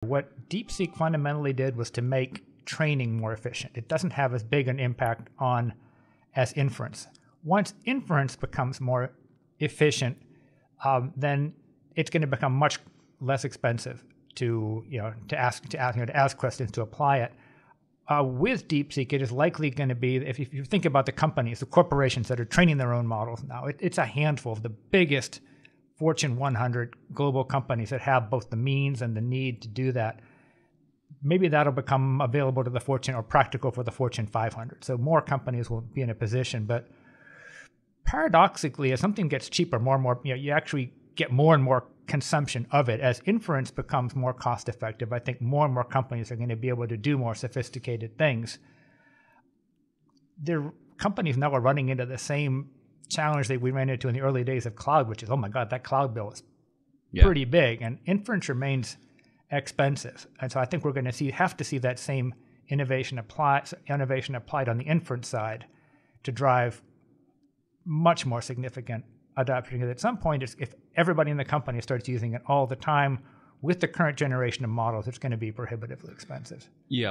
What DeepSeek fundamentally did was to make training more efficient. It doesn't have as big an impact on as inference. Once inference becomes more efficient, um, then it's going to become much less expensive to you know to ask to ask you know, to ask questions to apply it. Uh, with DeepSeek, it is likely going to be if you, think about the companies, the corporations that are training their own models now, it, it's a handful of the biggest Fortune 100 global companies that have both the means and the need to do that. Maybe that'll become available to the Fortune or practical for the Fortune 500. So more companies will be in a position. But paradoxically, as something gets cheaper, more and more, you know, you actually get more and more consumption of it. As inference becomes more cost effective, I think more and more companies are going to be able to do more sophisticated things. Their companies now are running into the same challenge that we ran into in the early days of cloud, which is, oh my God, that cloud bill is yeah. pretty big, and inference remains expensive. And so I think we're going to see have to see that same innovation applied innovation applied on the inference side to drive much more significant adoption. Because at some point, if everybody in the company starts using it all the time with the current generation of models, it's going to be prohibitively expensive. Yeah.